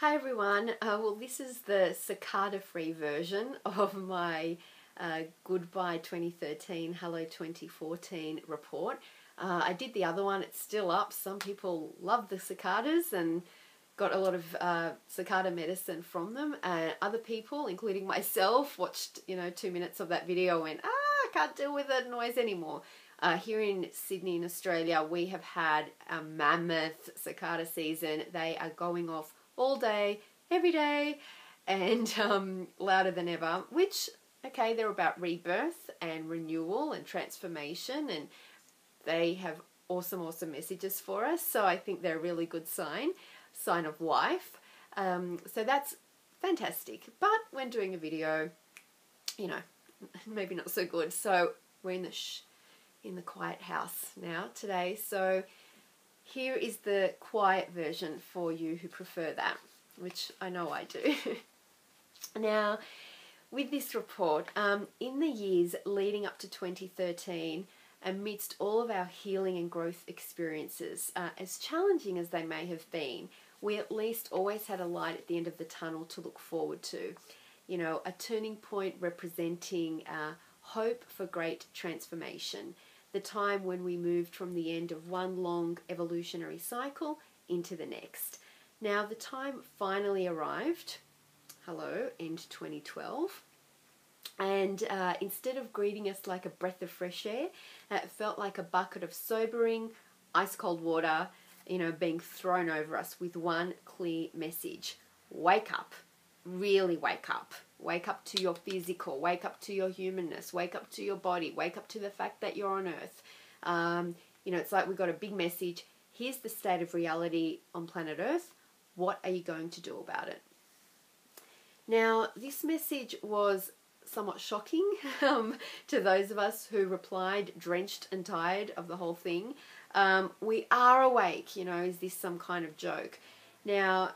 Hi everyone. Uh, well, this is the cicada free version of my uh, Goodbye 2013, Hello 2014 report. Uh, I did the other one, it's still up. Some people love the cicadas and got a lot of uh, cicada medicine from them. And other people, including myself, watched you know two minutes of that video and went, ah, I can't deal with the noise anymore. Uh, here in Sydney, in Australia, we have had a mammoth cicada season. They are going off all day, every day, and um, louder than ever, which, okay, they're about rebirth and renewal and transformation, and they have awesome, awesome messages for us. So I think they're a really good sign, sign of life. Um, so that's fantastic. But when doing a video, you know, maybe not so good. So we're in the in the quiet house now today. So here is the quiet version for you who prefer that, which I know I do. now, with this report, um, in the years leading up to 2013, amidst all of our healing and growth experiences, uh, as challenging as they may have been, we at least always had a light at the end of the tunnel to look forward to. You know, a turning point representing uh, hope for great transformation the time when we moved from the end of one long evolutionary cycle into the next. Now, the time finally arrived. Hello, end 2012. And uh, instead of greeting us like a breath of fresh air, it felt like a bucket of sobering, ice cold water, you know, being thrown over us with one clear message wake up, really wake up. Wake up to your physical, wake up to your humanness, wake up to your body, wake up to the fact that you're on earth. Um, you know, it's like we've got a big message. Here's the state of reality on planet Earth. What are you going to do about it? Now, this message was somewhat shocking um, to those of us who replied drenched and tired of the whole thing. Um, we are awake, you know, is this some kind of joke? Now,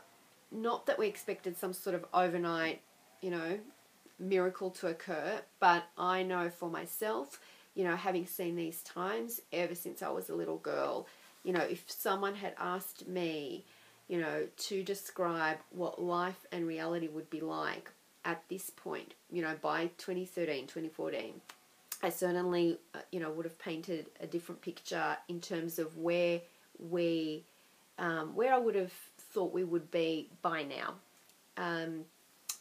not that we expected some sort of overnight you know, miracle to occur, but I know for myself, you know, having seen these times ever since I was a little girl, you know, if someone had asked me, you know, to describe what life and reality would be like at this point, you know, by 2013, 2014, I certainly, uh, you know, would have painted a different picture in terms of where we, um, where I would have thought we would be by now. Um,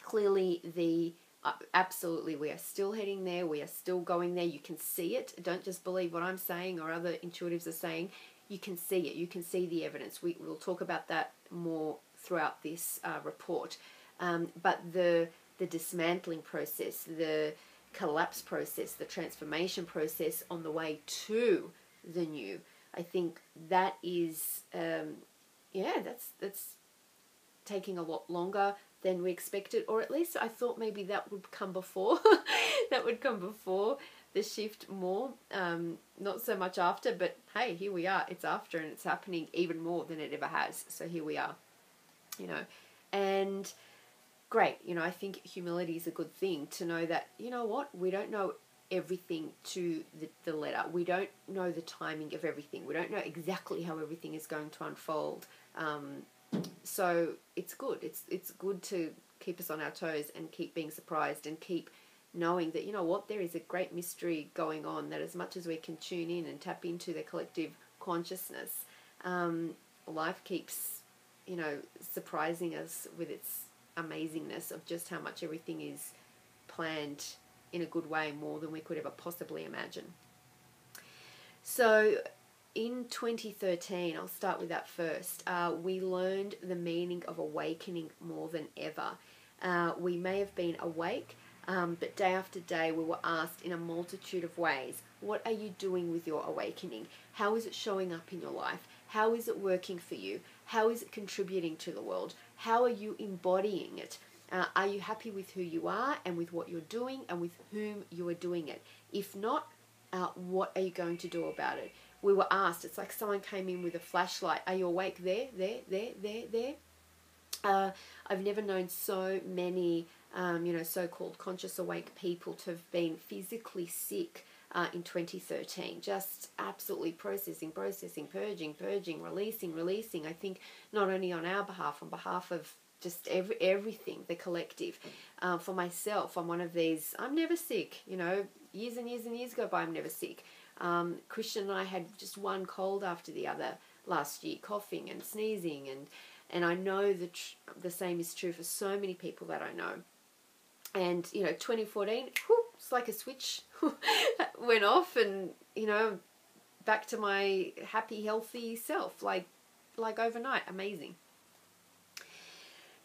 clearly the uh, absolutely we are still heading there we are still going there. You can see it. Don't just believe what i'm saying or other intuitives are saying. You can see it. You can see the evidence. We, will talk about that more throughout this uh, report. Um, but the the dismantling process the collapse process the transformation process on the way to the new i think that is um, yeah that's that's taking a lot longer than we expected, or at least I thought maybe that would come before. that would come before the shift more, um, not so much after, but hey, here we are. It's after, and it's happening even more than it ever has. So here we are, you know, and great. You know, I think humility is a good thing to know that you know what we don't know everything to the, the letter. We don't know the timing of everything. We don't know exactly how everything is going to unfold. Um, so it's good. It's it's good to keep us on our toes and keep being surprised and keep knowing that you know what there is a great mystery going on. That as much as we can tune in and tap into the collective consciousness, um, life keeps you know surprising us with its amazingness of just how much everything is planned in a good way more than we could ever possibly imagine. So in 2013, I'll start with that first, uh, we learned the meaning of awakening more than ever. Uh, we may have been awake, um, but day after day we were asked in a multitude of ways what are you doing with your awakening? How is it showing up in your life? How is it working for you? How is it contributing to the world? How are you embodying it? Uh, are you happy with who you are and with what you're doing and with whom you are doing it? If not, uh, what are you going to do about it? We were asked, it's like someone came in with a flashlight, are you awake there, there, there, there, there? Uh, I've never known so many, um, you know, so-called conscious awake people to have been physically sick uh, in 2013. Just absolutely processing, processing, purging, purging, releasing, releasing. I think not only on our behalf, on behalf of just every everything, the collective. Uh, for myself, I'm one of these. I'm never sick. You know, years and years and years go by. I'm never sick. Um, Christian and I had just one cold after the other last year, coughing and sneezing, and and I know that tr- the same is true for so many people that I know. And you know, 2014, whoop, it's like a switch went off, and you know, back to my happy, healthy self, like like overnight, amazing.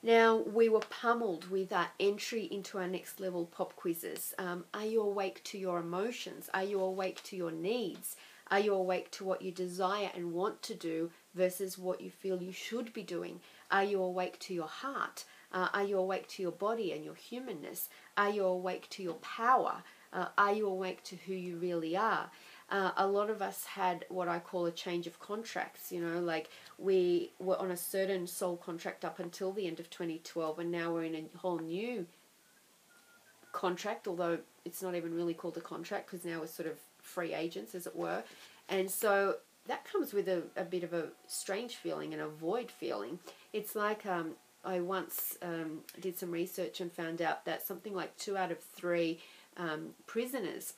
Now, we were pummeled with our entry into our next level pop quizzes. Um, are you awake to your emotions? Are you awake to your needs? Are you awake to what you desire and want to do versus what you feel you should be doing? Are you awake to your heart? Uh, are you awake to your body and your humanness? Are you awake to your power? Uh, are you awake to who you really are? Uh, a lot of us had what I call a change of contracts. You know, like we were on a certain soul contract up until the end of 2012, and now we're in a whole new contract, although it's not even really called a contract because now we're sort of free agents, as it were. And so that comes with a, a bit of a strange feeling and a void feeling. It's like um, I once um, did some research and found out that something like two out of three um, prisoners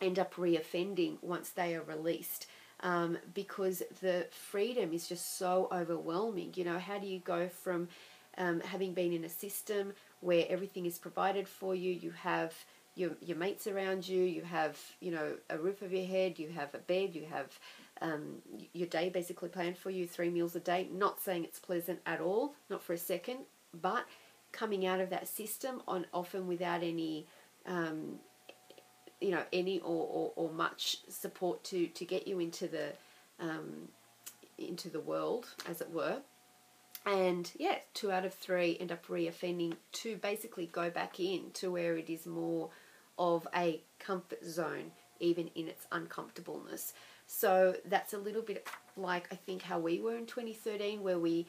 end up reoffending once they are released. Um, because the freedom is just so overwhelming. You know, how do you go from um, having been in a system where everything is provided for you, you have your, your mates around you, you have, you know, a roof over your head, you have a bed, you have um, your day basically planned for you, three meals a day. Not saying it's pleasant at all, not for a second, but coming out of that system on often without any um, you know any or, or, or much support to to get you into the um, into the world as it were. And yeah two out of three end up reoffending to basically go back in to where it is more of a comfort zone even in its uncomfortableness. So that's a little bit like i think how we were in 2013 where we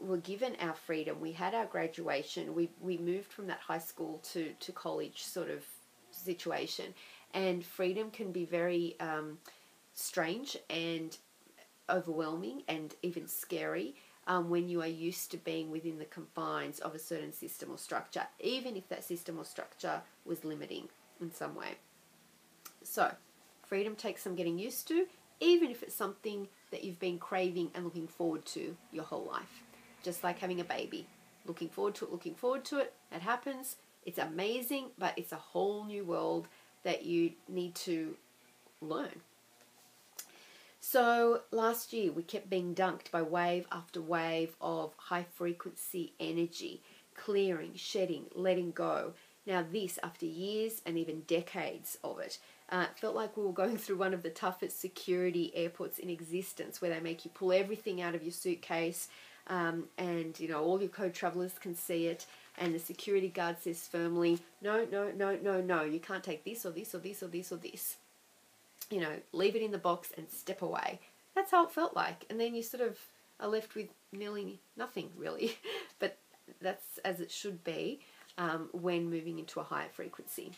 were given our freedom. We had our graduation. We we moved from that high school to to college sort of situation. And freedom can be very um, strange and overwhelming and even scary um, when you are used to being within the confines of a certain system or structure, even if that system or structure was limiting in some way. So, freedom takes some getting used to, even if it's something that you've been craving and looking forward to your whole life. Just like having a baby. Looking forward to it, looking forward to it. It happens, it's amazing, but it's a whole new world that you need to learn. So last year we kept being dunked by wave after wave of high frequency energy, clearing, shedding, letting go. Now, this after years and even decades of it. Uh, felt like we were going through one of the toughest security airports in existence where they make you pull everything out of your suitcase um, and you know all your co-travelers can see it and the security guard says firmly, no, no, no, no, no, you can't take this or this or this or this or this. You know, leave it in the box and step away. That's how it felt like. And then you sort of are left with nearly nothing, really. but that's as it should be um, when moving into a higher frequency.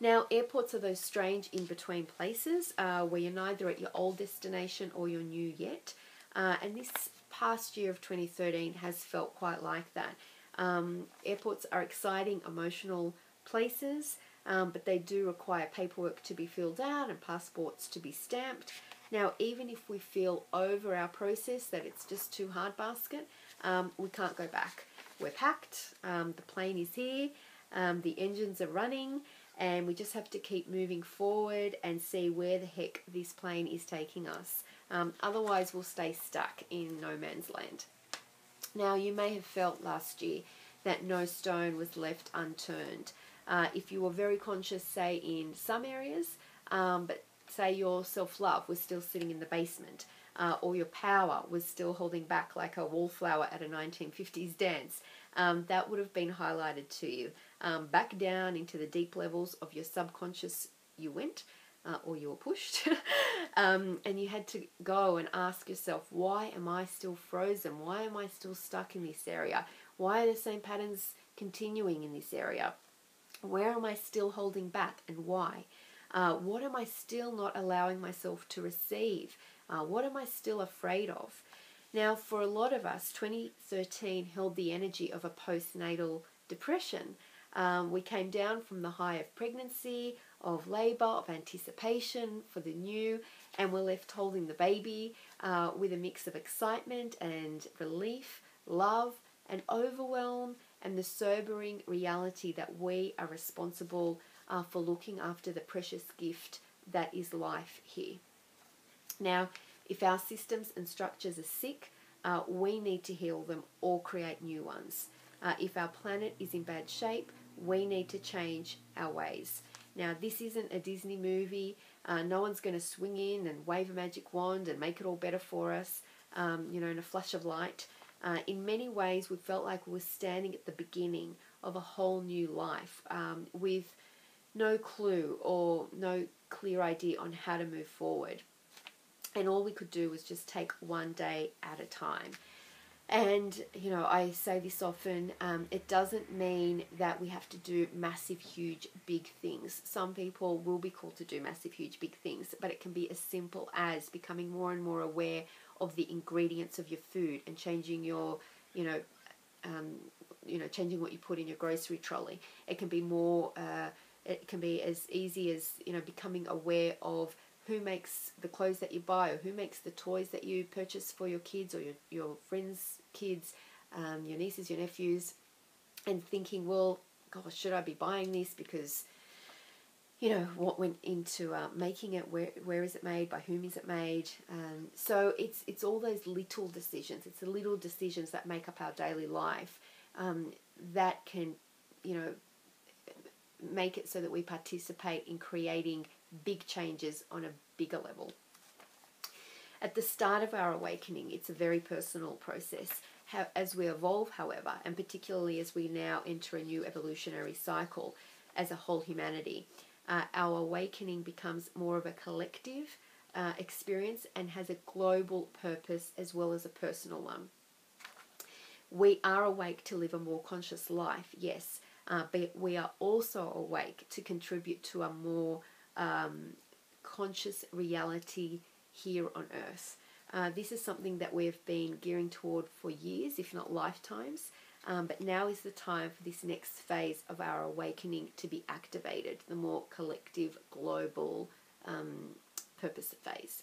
Now, airports are those strange in between places uh, where you're neither at your old destination or you're new yet. Uh, and this past year of 2013 has felt quite like that. Um, airports are exciting, emotional places, um, but they do require paperwork to be filled out and passports to be stamped. Now, even if we feel over our process that it's just too hard basket, um, we can't go back. We're packed, um, the plane is here, um, the engines are running, and we just have to keep moving forward and see where the heck this plane is taking us. Um, otherwise, we'll stay stuck in no man's land. Now, you may have felt last year that no stone was left unturned. Uh, if you were very conscious, say, in some areas, um, but say your self love was still sitting in the basement, uh, or your power was still holding back like a wallflower at a 1950s dance, um, that would have been highlighted to you. Um, back down into the deep levels of your subconscious, you went uh, or you were pushed, um, and you had to go and ask yourself, why am I still frozen? Why am I still stuck in this area? Why are the same patterns continuing in this area? Where am I still holding back and why? Uh, what am I still not allowing myself to receive? Uh, what am I still afraid of? Now, for a lot of us, 2013 held the energy of a postnatal depression. Um, we came down from the high of pregnancy, of labour, of anticipation for the new, and we're left holding the baby uh, with a mix of excitement and relief, love and overwhelm, and the sobering reality that we are responsible uh, for looking after the precious gift that is life here. Now, if our systems and structures are sick, uh, we need to heal them or create new ones. Uh, if our planet is in bad shape, we need to change our ways. Now, this isn't a Disney movie. Uh, no one's going to swing in and wave a magic wand and make it all better for us, um, you know, in a flash of light. Uh, in many ways, we felt like we were standing at the beginning of a whole new life um, with no clue or no clear idea on how to move forward. And all we could do was just take one day at a time. And, you know, I say this often um, it doesn't mean that we have to do massive, huge, big things. Some people will be called to do massive, huge, big things, but it can be as simple as becoming more and more aware of the ingredients of your food and changing your, you know, um, you know, changing what you put in your grocery trolley. It can be more, uh, it can be as easy as, you know, becoming aware of who makes the clothes that you buy or who makes the toys that you purchase for your kids or your, your friends' kids, um, your nieces, your nephews, and thinking, well, gosh, should I be buying this? Because, you know, what went into uh, making it, where, where is it made, by whom is it made? Um, so it's, it's all those little decisions, it's the little decisions that make up our daily life um, that can, you know, make it so that we participate in creating big changes on a bigger level. At the start of our awakening, it's a very personal process. As we evolve, however, and particularly as we now enter a new evolutionary cycle as a whole humanity, uh, our awakening becomes more of a collective uh, experience and has a global purpose as well as a personal one. We are awake to live a more conscious life, yes, uh, but we are also awake to contribute to a more um, conscious reality here on earth. Uh, this is something that we've been gearing toward for years, if not lifetimes. Um, but now is the time for this next phase of our awakening to be activated, the more collective, global um, purpose phase.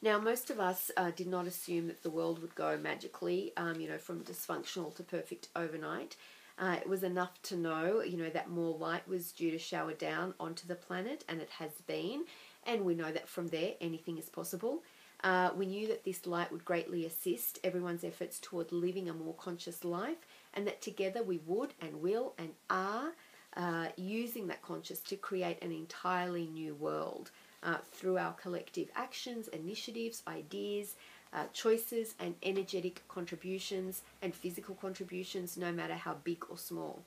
Now, most of us uh, did not assume that the world would go magically, um, you know, from dysfunctional to perfect overnight. Uh, it was enough to know, you know, that more light was due to shower down onto the planet, and it has been. And we know that from there, anything is possible. Uh, we knew that this light would greatly assist everyone's efforts toward living a more conscious life, and that together we would and will and are uh, using that conscious to create an entirely new world uh, through our collective actions, initiatives, ideas, uh, choices and energetic contributions and physical contributions, no matter how big or small.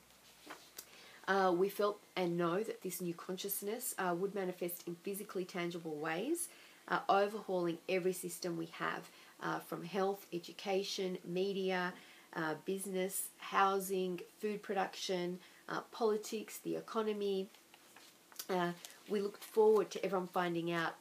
Uh, we felt and know that this new consciousness uh, would manifest in physically tangible ways, uh, overhauling every system we have uh, from health, education, media, business, housing, food production, politics, the economy. we looked forward to everyone finding out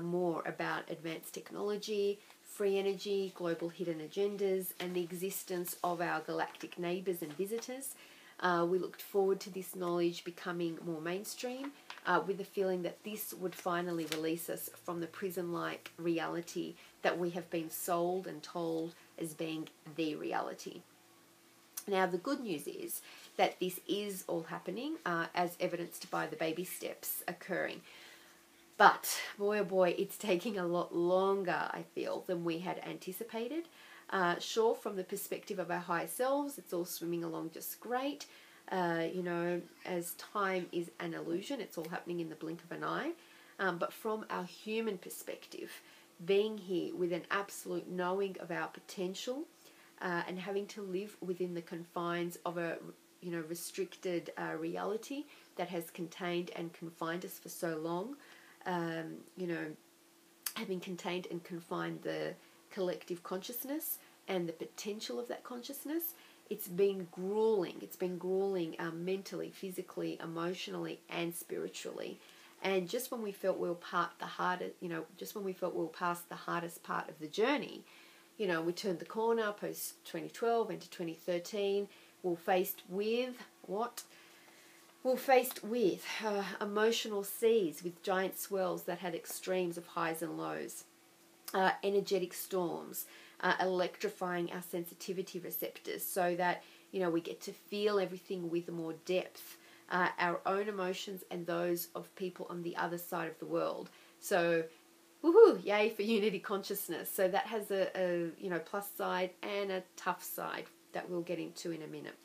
more about advanced technology, free energy, global hidden agendas, and the existence of our galactic neighbours and visitors. Uh, we looked forward to this knowledge becoming more mainstream uh, with the feeling that this would finally release us from the prison like reality that we have been sold and told as being the reality. Now, the good news is that this is all happening uh, as evidenced by the baby steps occurring. But boy, oh boy, it's taking a lot longer, I feel, than we had anticipated. Uh, sure, from the perspective of our higher selves, it's all swimming along just great. Uh, you know, as time is an illusion, it's all happening in the blink of an eye. Um, but from our human perspective, being here with an absolute knowing of our potential uh, and having to live within the confines of a you know restricted uh, reality that has contained and confined us for so long um, you know, having contained and confined the collective consciousness and the potential of that consciousness, it's been grueling. It's been grueling um, mentally, physically, emotionally, and spiritually. And just when we felt we were part the hardest, you know, just when we felt we were past the hardest part of the journey, you know, we turned the corner post 2012 into 2013. We're faced with what? We're faced with emotional seas with giant swells that had extremes of highs and lows, uh, energetic storms, uh, electrifying our sensitivity receptors so that you know we get to feel everything with more depth, uh, our own emotions and those of people on the other side of the world. So, woohoo! Yay for unity consciousness. So that has a, a you know plus side and a tough side that we'll get into in a minute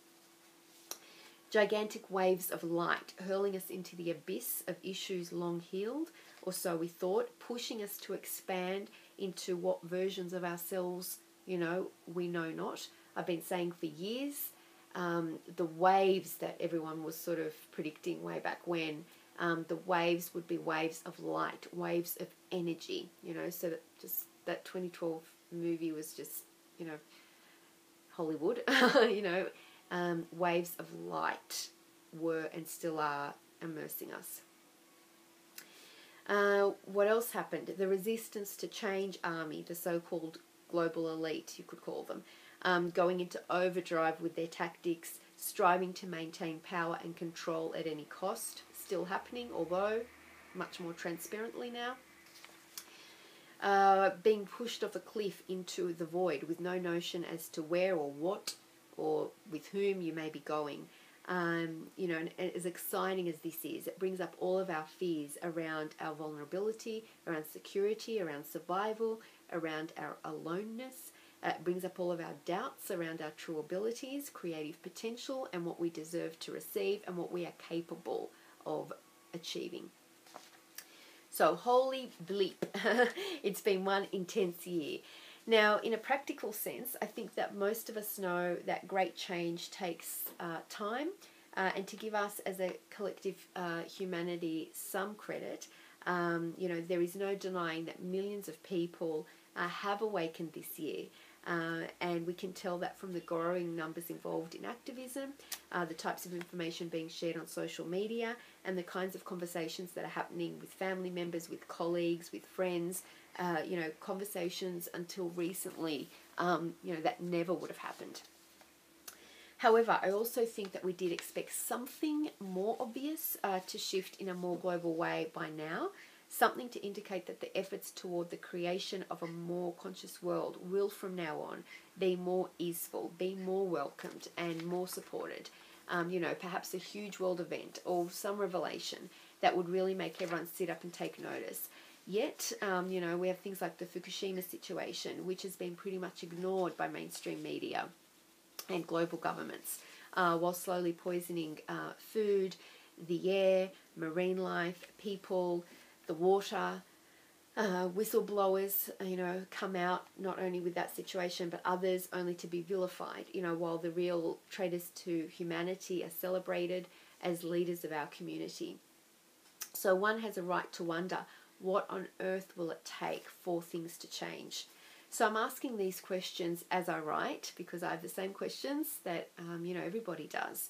gigantic waves of light hurling us into the abyss of issues long healed, or so we thought, pushing us to expand into what versions of ourselves, you know, we know not. I've been saying for years um, the waves that everyone was sort of predicting way back when. Um, the waves would be waves of light, waves of energy, you know, so that just that 2012 movie was just, you know, Hollywood, you know, um, waves of light were and still are immersing us. Uh, what else happened? The resistance to change army, the so called global elite, you could call them, um, going into overdrive with their tactics, striving to maintain power and control at any cost, still happening, although much more transparently now. Uh, being pushed off a cliff into the void with no notion as to where or what or with whom you may be going. Um, you know, as exciting as this is, it brings up all of our fears around our vulnerability, around security, around survival, around our aloneness. Uh, it brings up all of our doubts around our true abilities, creative potential, and what we deserve to receive and what we are capable of achieving. So, holy bleep, it's been one intense year. Now, in a practical sense, I think that most of us know that great change takes uh, time, uh, and to give us as a collective uh, humanity some credit, um, you know, there is no denying that millions of people uh, have awakened this year. Uh, and we can tell that from the growing numbers involved in activism, uh, the types of information being shared on social media, and the kinds of conversations that are happening with family members, with colleagues, with friends, uh, you know, conversations until recently, um, you know, that never would have happened. However, I also think that we did expect something more obvious uh, to shift in a more global way by now, something to indicate that the efforts toward the creation of a more conscious world will from now on be more easeful, be more welcomed, and more supported. Um, you know, perhaps a huge world event or some revelation that would really make everyone sit up and take notice. Yet, um, you know, we have things like the Fukushima situation, which has been pretty much ignored by mainstream media and global governments, uh, while slowly poisoning uh, food, the air, marine life, people, the water. Uh, whistleblowers, you know, come out not only with that situation, but others only to be vilified, you know, while the real traitors to humanity are celebrated as leaders of our community. So one has a right to wonder what on earth will it take for things to change? So I'm asking these questions as I write because I have the same questions that um, you know everybody does,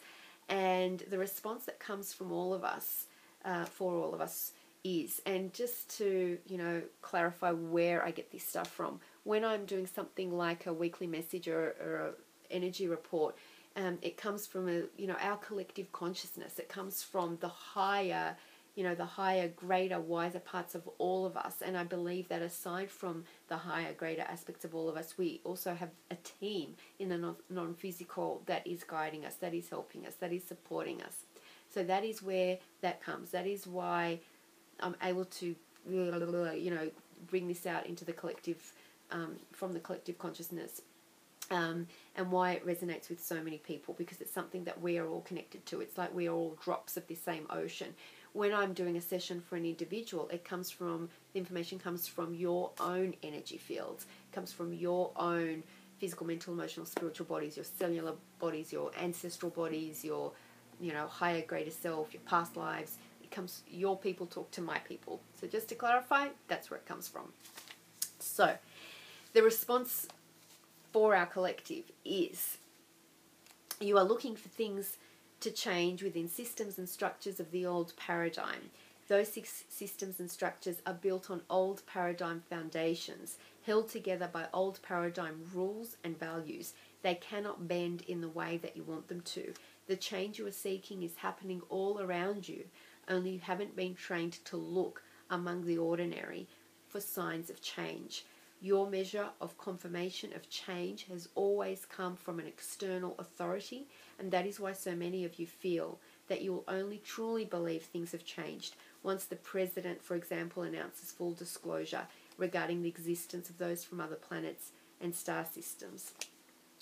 and the response that comes from all of us, uh, for all of us, is. And just to you know clarify where I get this stuff from, when I'm doing something like a weekly message or, or a energy report, um, it comes from a you know our collective consciousness. It comes from the higher you know, the higher, greater, wiser parts of all of us. And I believe that aside from the higher, greater aspects of all of us, we also have a team in the non physical that is guiding us, that is helping us, that is supporting us. So that is where that comes. That is why I'm able to, you know, bring this out into the collective, um, from the collective consciousness. Um, and why it resonates with so many people because it's something that we are all connected to. It's like we are all drops of the same ocean when I'm doing a session for an individual, it comes from the information comes from your own energy fields, it comes from your own physical, mental, emotional, spiritual bodies, your cellular bodies, your ancestral bodies, your you know higher, greater self, your past lives. It comes your people talk to my people. So just to clarify, that's where it comes from. So the response for our collective is You are looking for things to change within systems and structures of the old paradigm. Those systems and structures are built on old paradigm foundations, held together by old paradigm rules and values. They cannot bend in the way that you want them to. The change you are seeking is happening all around you, only you haven't been trained to look among the ordinary for signs of change. Your measure of confirmation of change has always come from an external authority, and that is why so many of you feel that you will only truly believe things have changed once the president, for example, announces full disclosure regarding the existence of those from other planets and star systems,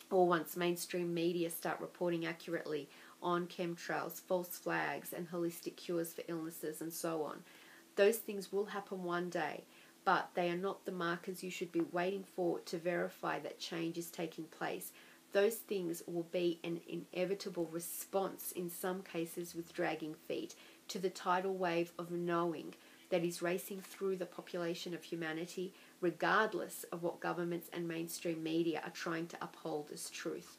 or once mainstream media start reporting accurately on chemtrails, false flags, and holistic cures for illnesses, and so on. Those things will happen one day, but they are not the markers you should be waiting for to verify that change is taking place. Those things will be an inevitable response, in some cases with dragging feet, to the tidal wave of knowing that is racing through the population of humanity, regardless of what governments and mainstream media are trying to uphold as truth.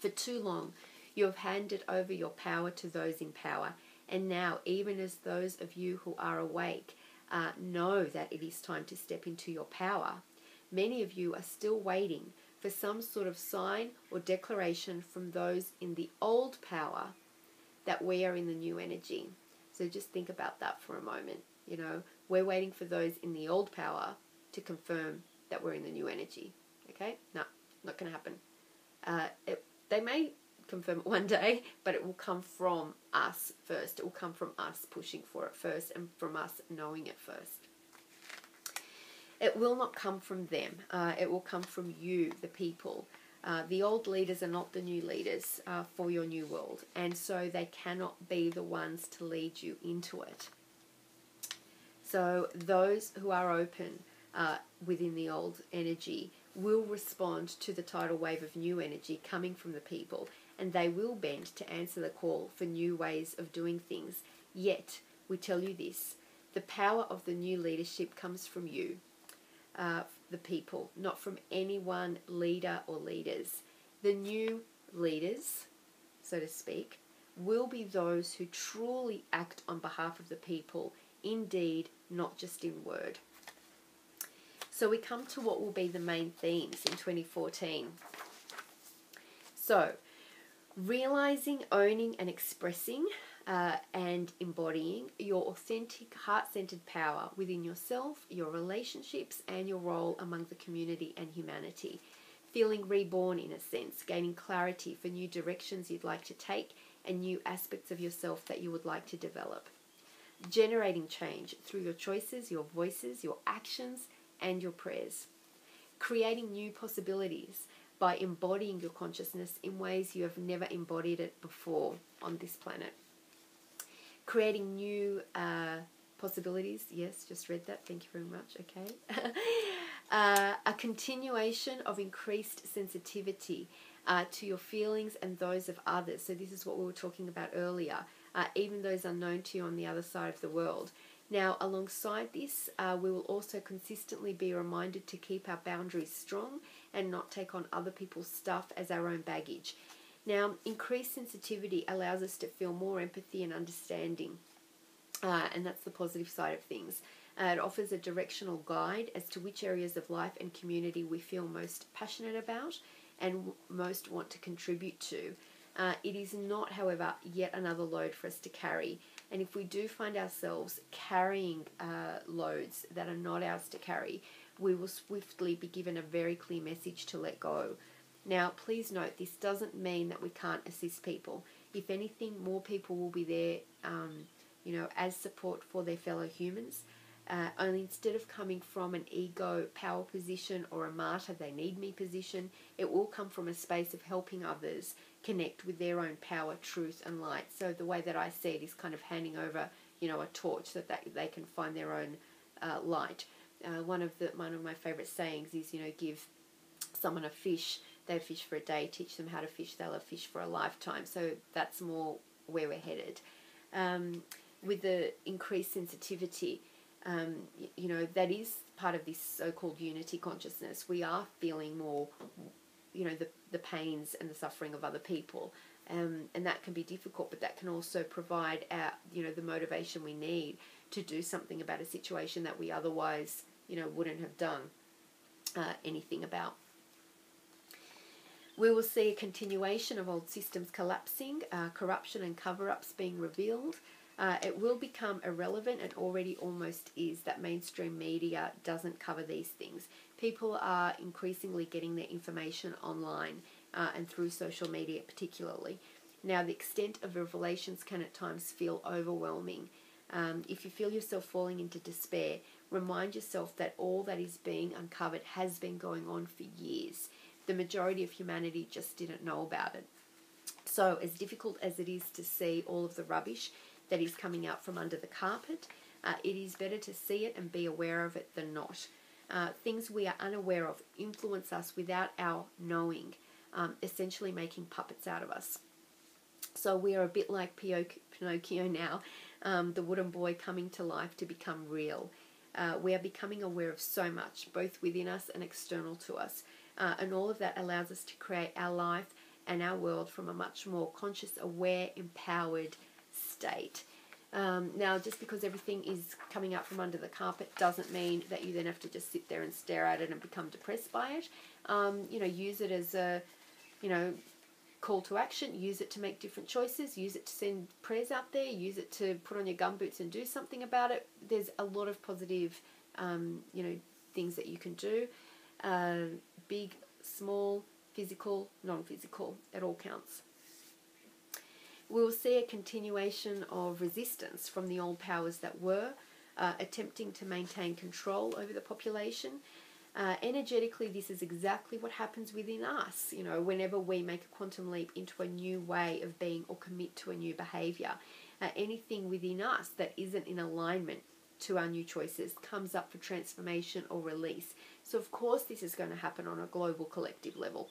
For too long, you have handed over your power to those in power, and now, even as those of you who are awake uh, know that it is time to step into your power, many of you are still waiting for some sort of sign or declaration from those in the old power that we are in the new energy. So just think about that for a moment. You know, we're waiting for those in the old power to confirm that we're in the new energy. Okay? No, not going to happen. Uh, it, they may confirm it one day, but it will come from us first. It will come from us pushing for it first and from us knowing it first. It will not come from them. Uh, it will come from you, the people. Uh, the old leaders are not the new leaders uh, for your new world, and so they cannot be the ones to lead you into it. So, those who are open uh, within the old energy will respond to the tidal wave of new energy coming from the people, and they will bend to answer the call for new ways of doing things. Yet, we tell you this the power of the new leadership comes from you, uh, the people, not from any one leader or leaders. The new leaders, so to speak, will be those who truly act on behalf of the people, indeed, not just in word. So we come to what will be the main themes in 2014. So, realizing, owning, and expressing uh, and embodying your authentic, heart centered power within yourself, your relationships, and your role among the community and humanity. Feeling reborn in a sense, gaining clarity for new directions you'd like to take and new aspects of yourself that you would like to develop. Generating change through your choices, your voices, your actions, and your prayers. Creating new possibilities by embodying your consciousness in ways you have never embodied it before on this planet. Creating new uh, possibilities. Yes, just read that. Thank you very much. Okay. uh, a continuation of increased sensitivity uh, to your feelings and those of others. So, this is what we were talking about earlier, uh, even those unknown to you on the other side of the world. Now, alongside this, uh, we will also consistently be reminded to keep our boundaries strong and not take on other people's stuff as our own baggage. Now, increased sensitivity allows us to feel more empathy and understanding, uh, and that's the positive side of things. Uh, it offers a directional guide as to which areas of life and community we feel most passionate about and w- most want to contribute to. Uh, it is not, however, yet another load for us to carry. And if we do find ourselves carrying uh, loads that are not ours to carry, we will swiftly be given a very clear message to let go. Now, please note this doesn't mean that we can't assist people. If anything, more people will be there, um, you know, as support for their fellow humans. Uh, only instead of coming from an ego power position or a martyr, they need me position, it will come from a space of helping others connect with their own power, truth, and light. So the way that I see it is kind of handing over, you know, a torch so that they can find their own uh, light. Uh, one of the one of my favorite sayings is, you know, give someone a fish, they fish for a day. Teach them how to fish, they'll fish for a lifetime. So that's more where we're headed. Um, with the increased sensitivity, um, you know, that is part of this so-called unity consciousness. We are feeling more you know, the, the pains and the suffering of other people. Um, and that can be difficult, but that can also provide our, you know, the motivation we need to do something about a situation that we otherwise, you know, wouldn't have done uh, anything about. We will see a continuation of old systems collapsing, uh, corruption and cover ups being revealed. Uh, it will become irrelevant and already almost is that mainstream media doesn't cover these things. People are increasingly getting their information online uh, and through social media, particularly. Now, the extent of revelations can at times feel overwhelming. Um, if you feel yourself falling into despair, remind yourself that all that is being uncovered has been going on for years. The majority of humanity just didn't know about it. So, as difficult as it is to see all of the rubbish that is coming out from under the carpet, uh, it is better to see it and be aware of it than not. Uh, things we are unaware of influence us without our knowing, um, essentially making puppets out of us. So we are a bit like Pinocchio now, um, the wooden boy coming to life to become real. Uh, we are becoming aware of so much, both within us and external to us. Uh, and all of that allows us to create our life and our world from a much more conscious, aware, empowered state. Um, now, just because everything is coming up from under the carpet doesn't mean that you then have to just sit there and stare at it and become depressed by it. Um, you know, use it as a, you know, call to action. Use it to make different choices. Use it to send prayers out there. Use it to put on your gumboots and do something about it. There's a lot of positive, um, you know, things that you can do. Uh, big, small, physical, non-physical. It all counts we will see a continuation of resistance from the old powers that were, uh, attempting to maintain control over the population. Uh, energetically, this is exactly what happens within us. You know, whenever we make a quantum leap into a new way of being or commit to a new behavior, uh, anything within us that isn't in alignment to our new choices comes up for transformation or release. So, of course, this is going to happen on a global collective level.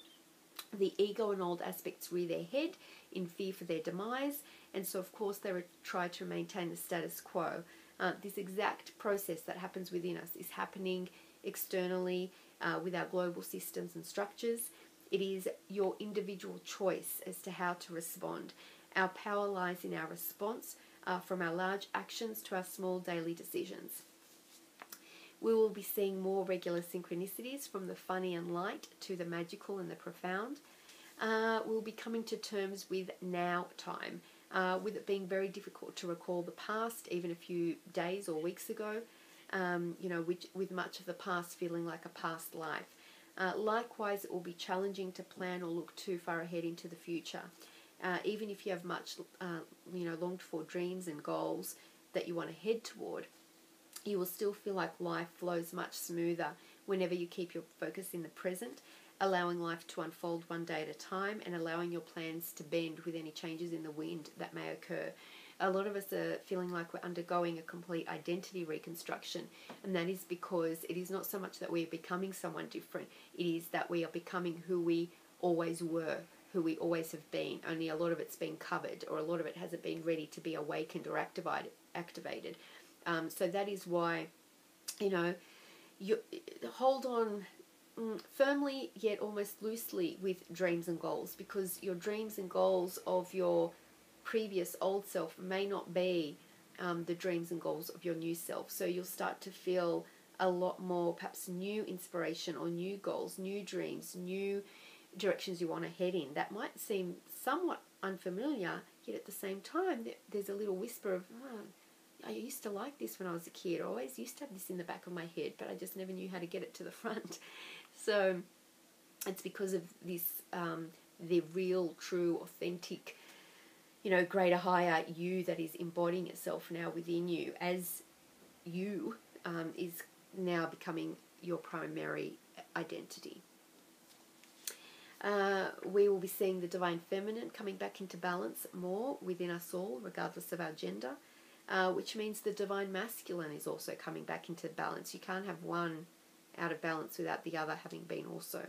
The ego and old aspects rear their head in fear for their demise, and so, of course, they try to maintain the status quo. Uh, this exact process that happens within us is happening externally uh, with our global systems and structures. It is your individual choice as to how to respond. Our power lies in our response uh, from our large actions to our small daily decisions. We will be seeing more regular synchronicities from the funny and light to the magical and the profound. Uh, we'll be coming to terms with now time, uh, with it being very difficult to recall the past, even a few days or weeks ago, um, you know, which, with much of the past feeling like a past life. Uh, likewise, it will be challenging to plan or look too far ahead into the future. Uh, even if you have much, uh, you know, longed for dreams and goals that you want to head toward, you will still feel like life flows much smoother whenever you keep your focus in the present, allowing life to unfold one day at a time and allowing your plans to bend with any changes in the wind that may occur. A lot of us are feeling like we're undergoing a complete identity reconstruction, and that is because it is not so much that we are becoming someone different, it is that we are becoming who we always were, who we always have been, only a lot of it's been covered or a lot of it hasn't been ready to be awakened or activated. activated. Um, so that is why, you know, you hold on mm, firmly yet almost loosely with dreams and goals because your dreams and goals of your previous old self may not be um, the dreams and goals of your new self. So you'll start to feel a lot more perhaps new inspiration or new goals, new dreams, new directions you want to head in. That might seem somewhat unfamiliar, yet at the same time, there's a little whisper of, oh, I used to like this when I was a kid. I always used to have this in the back of my head, but I just never knew how to get it to the front. So it's because of this, um, the real, true, authentic, you know, greater, higher you that is embodying itself now within you as you um, is now becoming your primary identity. Uh, we will be seeing the divine feminine coming back into balance more within us all, regardless of our gender uh, which means the divine masculine is also coming back into balance. You can't have one out of balance without the other having been also.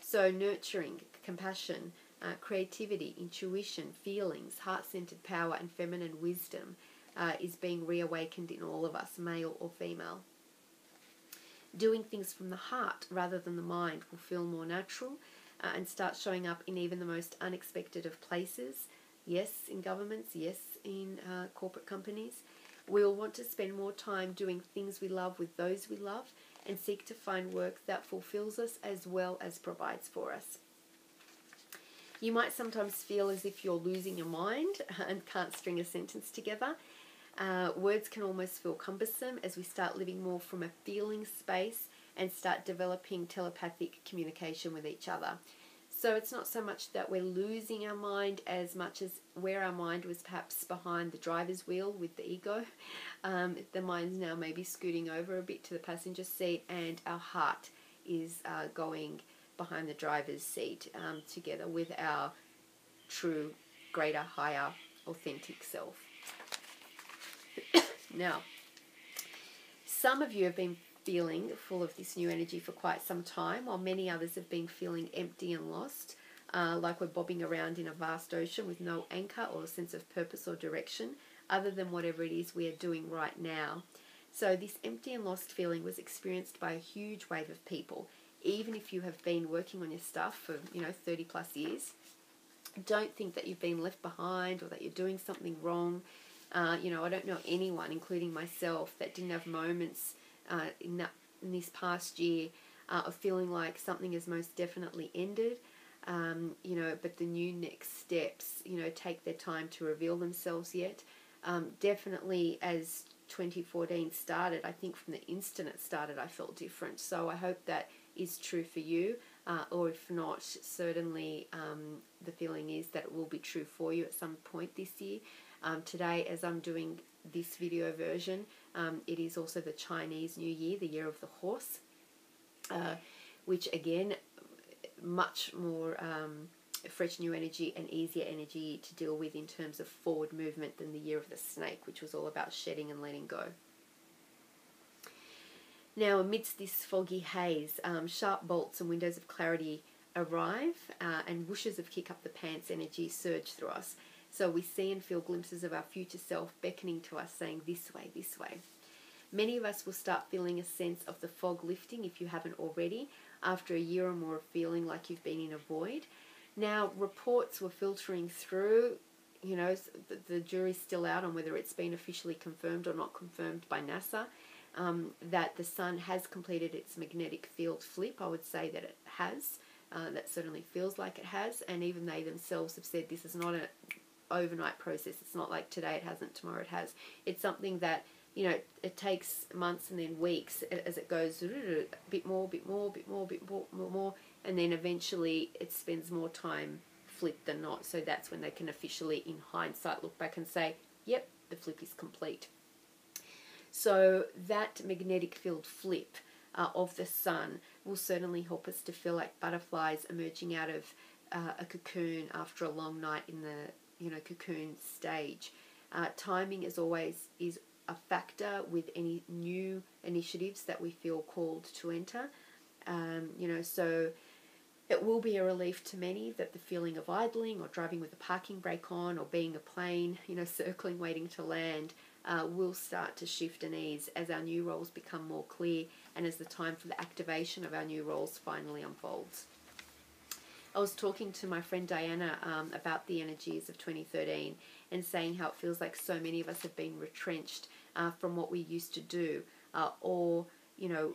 So, nurturing, compassion, uh, creativity, intuition, feelings, heart centered power, and feminine wisdom uh, is being reawakened in all of us, male or female. Doing things from the heart rather than the mind will feel more natural. uh, and start showing up in even the most unexpected of places. Yes, in governments, yes, in uh, corporate companies. We'll want to spend more time doing things we love with those we love and seek to find work that fulfills us as well as provides for us. You might sometimes feel as if you're losing your mind and can't string a sentence together. Uh, words can almost feel cumbersome as we start living more from a feeling space and start developing telepathic communication with each other. So it's not so much that we're losing our mind as much as where our mind was perhaps behind the driver's wheel with the ego. Um, the mind's now maybe scooting over a bit to the passenger seat, and our heart is uh, going behind the driver's seat um, together with our true, greater, higher, authentic self. now, some of you have been feeling full of this new energy for quite some time, while many others have been feeling empty and lost, uh, like we're bobbing around in a vast ocean with no anchor or sense of purpose or direction, other than whatever it is we are doing right now. So, this empty and lost feeling was experienced by a huge wave of people, even if you have been working on your stuff for, you know, 30 plus years. Don't think that you've been left behind or that you're doing something wrong. Uh, you know, I don't know anyone, including myself, that didn't have moments uh, in, that, in this past year uh, of feeling like something has most definitely ended. Um, you know, but the new next steps, you know, take their time to reveal themselves yet. Um, definitely as 2014 started, I think from the instant it started, I felt different. So I hope that is true for you, uh, or if not, certainly um, the feeling is that it will be true for you at some point this year. Um, today, as I'm doing this video version, um, it is also the Chinese New Year, the year of the horse, uh, which again, much more um, fresh new energy and easier energy to deal with in terms of forward movement than the year of the snake, which was all about shedding and letting go. Now, amidst this foggy haze, um, sharp bolts and windows of clarity arrive, uh, and whooshes of kick up the pants energy surge through us. So we see and feel glimpses of our future self beckoning to us, saying, This way, this way. Many of us will start feeling a sense of the fog lifting if you haven't already, after a year or more of feeling like you've been in a void. Now, reports were filtering through, you know, the, the jury's still out on whether it's been officially confirmed or not confirmed by NASA. Um, that the sun has completed its magnetic field flip. I would say that it has. Uh, that certainly feels like it has, and even they themselves have said this is not an overnight process. It's not like today it hasn't, tomorrow it has. It's something that you know it takes months and then weeks as it goes a bit more, bit more, a bit more, a bit more, more, more, and then eventually it spends more time flipped than not. So that's when they can officially, in hindsight, look back and say, "Yep, the flip is complete." So that magnetic field flip uh, of the sun will certainly help us to feel like butterflies emerging out of uh, a cocoon after a long night in the you know cocoon stage. Uh, timing as always is a factor with any new initiatives that we feel called to enter. Um, you know, so it will be a relief to many that the feeling of idling or driving with the parking brake on or being a plane, you know, circling waiting to land uh, will start to shift and ease as our new roles become more clear and as the time for the activation of our new roles finally unfolds. I was talking to my friend Diana um, about the energies of 2013 and saying how it feels like so many of us have been retrenched uh, from what we used to do, uh, or you know,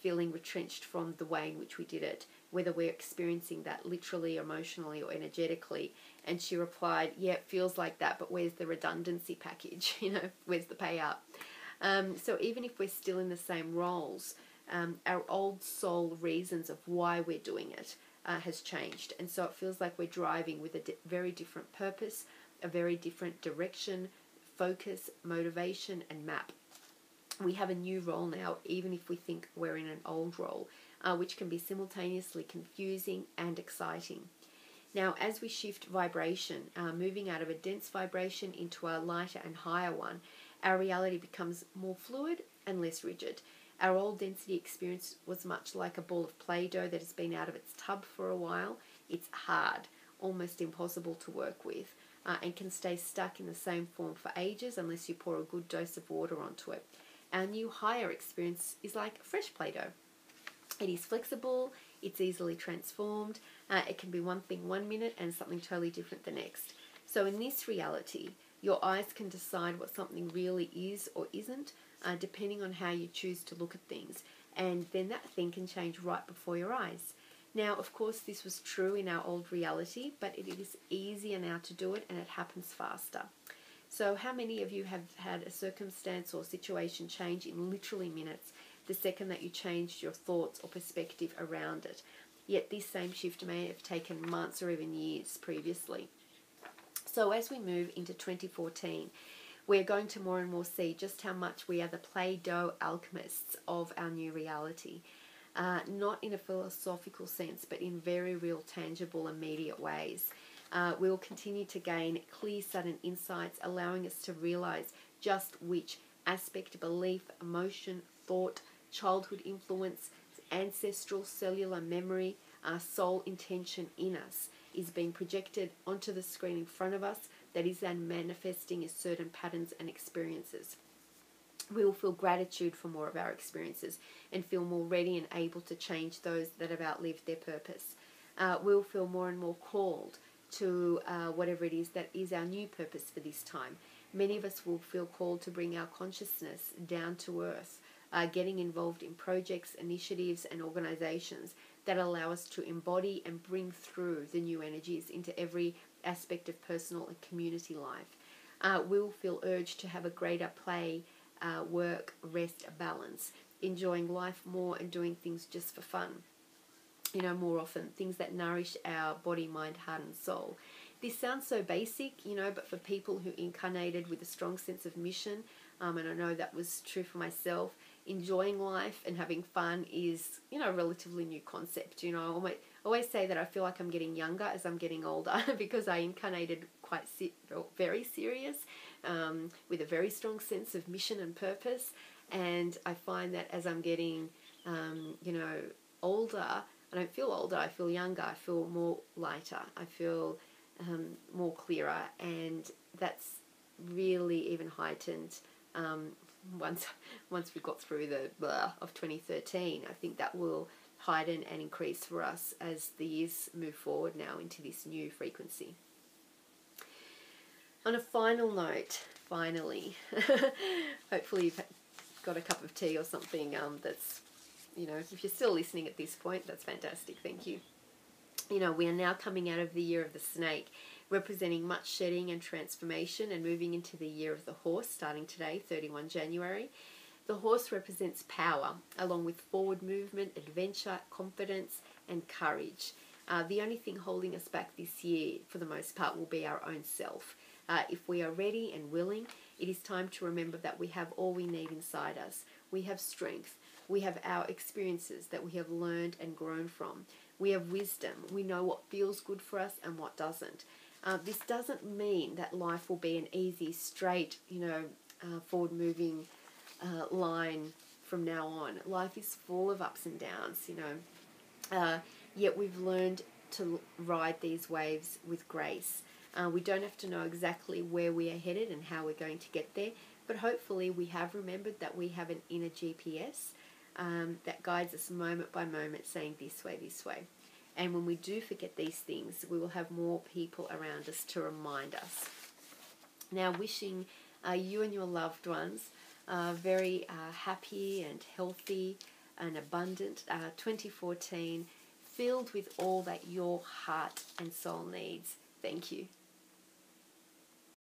feeling retrenched from the way in which we did it, whether we're experiencing that literally, emotionally, or energetically. And she replied, "Yeah, it feels like that, but where's the redundancy package? You know, where's the payout?" Um, so even if we're still in the same roles, um, our old soul reasons of why we're doing it uh, has changed. And so it feels like we're driving with a di- very different purpose, a very different direction, focus, motivation, and map. We have a new role now, even if we think we're in an old role, uh, which can be simultaneously confusing and exciting. Now, as we shift vibration, uh, moving out of a dense vibration into a lighter and higher one, our reality becomes more fluid and less rigid. Our old density experience was much like a ball of Play Doh that has been out of its tub for a while. It's hard, almost impossible to work with, uh, and can stay stuck in the same form for ages unless you pour a good dose of water onto it. Our new higher experience is like fresh Play Doh. It is flexible, It's easily transformed. Uh, it can be one thing one minute and something totally different the next. So, in this reality, your eyes can decide what something really is or isn't, uh, depending on how you choose to look at things. And then that thing can change right before your eyes. Now, of course, this was true in our old reality, but it is easier now to do it and it happens faster. So, how many of you have had a circumstance or situation change in literally minutes the second that you changed your thoughts or perspective around it? Yet, this same shift may have taken months or even years previously. So, as we move into 2014, we're going to more and more see just how much we are the Play Doh alchemists of our new reality. Uh, not in a philosophical sense, but in very real, tangible, immediate ways. Uh, we will continue to gain clear, sudden insights, allowing us to realize just which aspect, belief, emotion, thought, childhood influence, ancestral cellular memory, our soul intention in us is being projected onto the screen in front of us that is then manifesting as certain patterns and experiences. We will feel gratitude for more of our experiences and feel more ready and able to change those that have outlived their purpose. Uh, we'll feel more and more called to uh, whatever it is that is our new purpose for this time. Many of us will feel called to bring our consciousness down to earth, uh, getting involved in projects, initiatives, and organizations that allow us to embody and bring through the new energies into every aspect of personal and community life. Uh, we'll feel urged to have a greater play, uh, work, rest balance, enjoying life more and doing things just for fun you know, more often, things that nourish our body, mind, heart, and soul. This sounds so basic, you know, but for people who incarnated with a strong sense of mission, um, and I know that was true for myself, enjoying life and having fun is, you know, a relatively new concept. You know, I always, say that I feel like I'm getting younger as I'm getting older because I incarnated quite very serious um, with a very strong sense of mission and purpose. And I find that as I'm getting, um, you know, older, I don't feel older, I feel younger, I feel more lighter, I feel um, more clearer, and that's really even heightened um, once once we got through the blah of 2013. I think that will heighten and increase for us as the years move forward now into this new frequency. On a final note, finally, hopefully you've got a cup of tea or something um, that's you know, if you're still listening at this point, that's fantastic. Thank you. You know, we are now coming out of the year of the snake, representing much shedding and transformation, and moving into the year of the horse, starting today, 31 January. The horse represents power, along with forward movement, adventure, confidence, and courage. Uh, the only thing holding us back this year, for the most part, will be our own self. Uh, if we are ready and willing, it is time to remember that we have all we need inside us. We have strength. We have our experiences that we have learned and grown from. We have wisdom. We know what feels good for us and what doesn't. Uh, this doesn't mean that life will be an easy, straight, you know, uh, forward moving uh, line from now on. Life is full of ups and downs, you know. Uh, yet we've learned to ride these waves with grace. Uh, we don't have to know exactly where we are headed and how we're going to get there, but hopefully we have remembered that we have an inner GPS um, that guides us moment by moment, saying this way, this way. And when we do forget these things, we will have more people around us to remind us. Now, wishing uh, you and your loved ones uh, very uh, happy and healthy and abundant uh, 2014, filled with all that your heart and soul needs. Thank you.